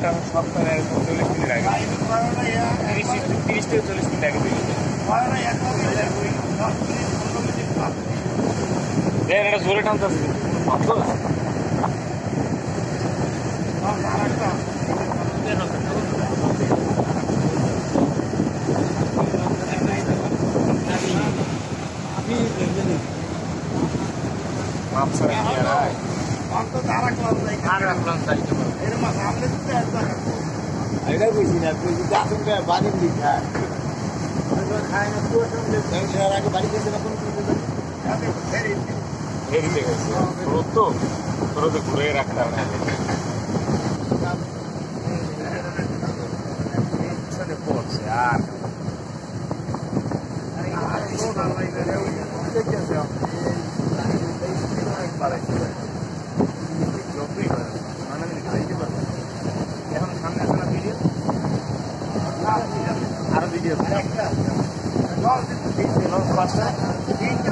সপ্তাহে চল্লিশ মিনিট আগে তিরিশ তিরিশ থেকে চল্লিশ মিনিট আগে দিল দেন এটা জোরে টানতেছে ভাবতো মাপ ছাড়া কি আর হয়? আর রাখলাম চাইতে পারব এটা বুঝি না তুই যদি আতঙ্কে বাড়ি লিখা খায় না তোর সঙ্গে আগে বাড়ি গেছে না কোন হেরিতে গেছে রোদ তো রোদে ঘুরে রাখতে হবে পড়ছে আর এখন Maraca. Nove, sei.